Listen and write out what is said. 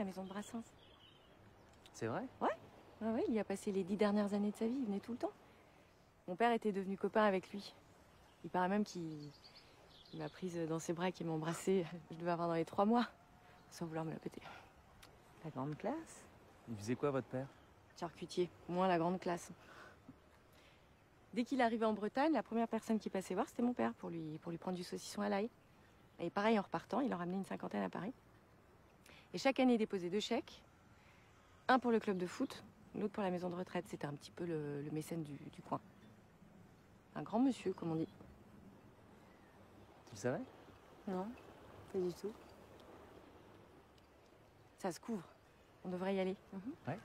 la maison de Brassens. C'est vrai? Ouais, ouais, il y a passé les dix dernières années de sa vie, il venait tout le temps. Mon père était devenu copain avec lui. Il paraît même qu'il il m'a prise dans ses bras et qu'il m'a embrassée. Je devais avoir dans les trois mois, sans vouloir me la péter. La grande classe? Il faisait quoi, votre père? Charcutier, moins la grande classe. Dès qu'il arrivait en Bretagne, la première personne qui passait voir, c'était mon père pour lui, pour lui prendre du saucisson à l'ail. Et pareil, en repartant, il en ramenait une cinquantaine à Paris. Et chaque année, il déposait deux chèques. Un pour le club de foot, l'autre pour la maison de retraite. C'était un petit peu le, le mécène du, du coin. Un grand monsieur, comme on dit. Tu le savais? Non, pas du tout. Ça se couvre. On devrait y aller. Ouais.